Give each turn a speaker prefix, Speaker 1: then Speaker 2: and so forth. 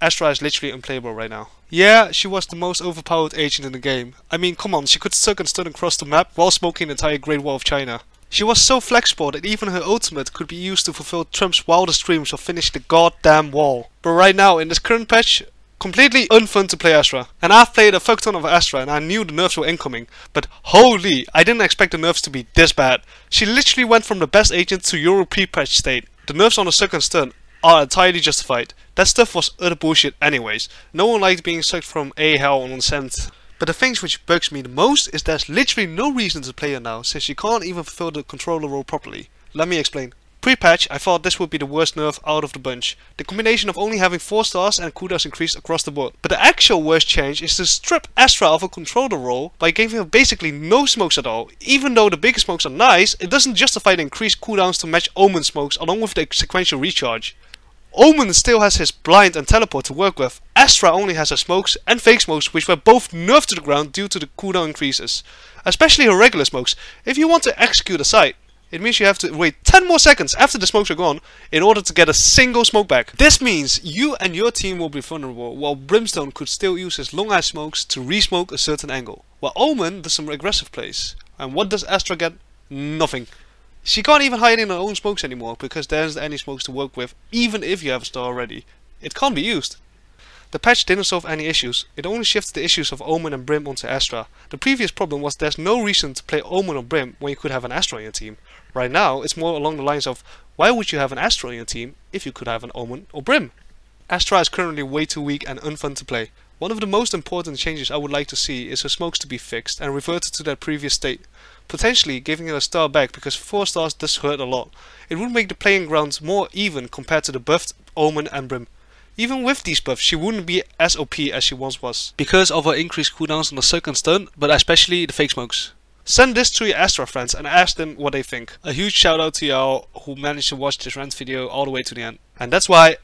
Speaker 1: Astra is literally unplayable right now. Yeah, she was the most overpowered agent in the game. I mean, come on, she could suck and stun across the map while smoking the entire Great Wall of China. She was so flexible that even her ultimate could be used to fulfill Trump's wildest dreams of finishing the goddamn wall. But right now, in this current patch, completely unfun to play Astra. And I've played a fuck ton of Astra and I knew the nerfs were incoming, but holy, I didn't expect the nerfs to be this bad. She literally went from the best agent to Yoru pre-patch state. The nerfs on the second stun are entirely justified. That stuff was utter bullshit anyways. No one liked being sucked from a hell on the 7th. But the things which bugs me the most is there's literally no reason to play her now since she can't even fulfill the controller role properly. Let me explain. Pre-patch, I thought this would be the worst nerf out of the bunch. The combination of only having 4 stars and cooldowns increased across the board. But the actual worst change is to strip Astra of a controller role by giving her basically no smokes at all. Even though the bigger smokes are nice, it doesn't justify the increased cooldowns to match Omen smokes along with the sequential recharge. Omen still has his blind and teleport to work with. Astra only has her smokes and fake smokes which were both nerfed to the ground due to the cooldown increases. Especially her regular smokes. If you want to execute a site, it means you have to wait 10 more seconds after the smokes are gone in order to get a single smoke back. This means you and your team will be vulnerable, while Brimstone could still use his long ass smokes to resmoke a certain angle. While Omen does some aggressive plays. And what does Astra get? Nothing. She can't even hide in her own smokes anymore because there isn't any smokes to work with, even if you have a star already. It can't be used. The patch didn't solve any issues, it only shifted the issues of Omen and Brim onto Astra. The previous problem was there's no reason to play Omen or Brim when you could have an Astra in your team. Right now, it's more along the lines of, why would you have an Astra in your team if you could have an Omen or Brim? Astra is currently way too weak and unfun to play. One of the most important changes I would like to see is her smokes to be fixed and reverted to their previous state, potentially giving her a star back because 4 stars does hurt a lot. It would make the playing grounds more even compared to the buffed Omen and Brim. Even with these buffs, she wouldn't be as OP as she once was, because of her increased cooldowns on the second stun, but especially the fake smokes. Send this to your Astra friends and ask them what they think. A huge shout out to y'all who managed to watch this rant video all the way to the end. And that's why